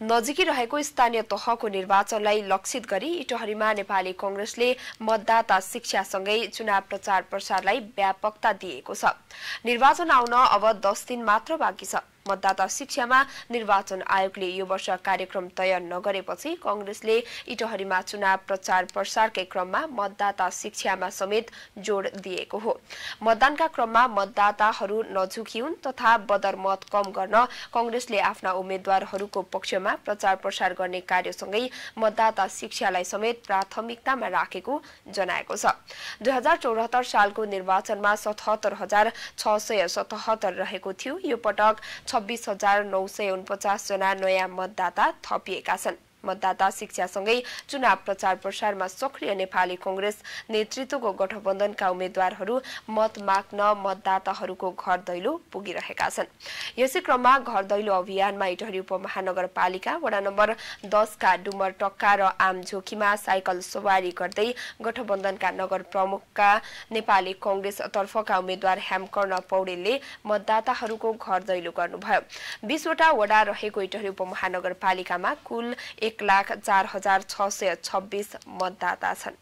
नजिकै रहेको स्थानीय तहको निर्वाचनलाई लक्षित गरी इटहरीमा नेपाली कंग्रेसले मतदाता शिक्षासँगै चुनाव प्रचार प्रसारलाई व्यापकता दिएको छ। निर्वाचन आउन अब दस दिन मात्र बाँकी छ। मतदाता शिक्षामा निर्वाचन आयोगले यो वर्ष कार्यक्रम तय नगरेपछि कंग्रेसले इटहरीमा चुनाव प्रचार प्रसारकै क्रममा मतदाता शिक्षामा समेत जोड दिएको हो। मतदानका क्रममा मतदाताहरू नझुकिउन् तथा बदर मत कम गर्न कंग्रेसले आफ्ना उम्मेद्वारहरूको पक्षमा प्रचार प्रसार गर्ने कार्यसँगै मतदाता शिक्षालाई समेत प्राथमिकतामा राखेको जनाएको छ। दुई हजार चौरात्तर सालको निर्वाचनमा सतहत्तर हजार छ सय सतहत्तर रहेको थियो। यो पटक छब्बिस हजार नौ सय उनपचासजना नयाँ मतदाता थपिएका छन्। मतदाता शिक्षासँगै चुनाव प्रचार प्रसारमा सक्रिय नेपाली कंग्रेस नेतृत्वको गठबन्धनका उम्मेद्वारहरू मत माग्न मतदाताहरूको घर दैलो पुगिरहेका छन्। यसै क्रममा घर दैलो अभियानमा इटहरी उपमहानगरपालिका वडा नम्बर दसका डुमर टक्का र आम झोकीमा साइकल सवारी गर्दै गठबन्धनका नगर प्रमुखका नेपाली कंग्रेस तर्फका उम्मेद्वार हेमकर्ण पौडेलले मतदाताहरूको घर दैलो गर्नुभयो। बीसवटा वडा रहेको इटहरी उपमहानगरपालिकामा कुल एक लाख चार हजार छ सय छब्बिस मतदाता छन्।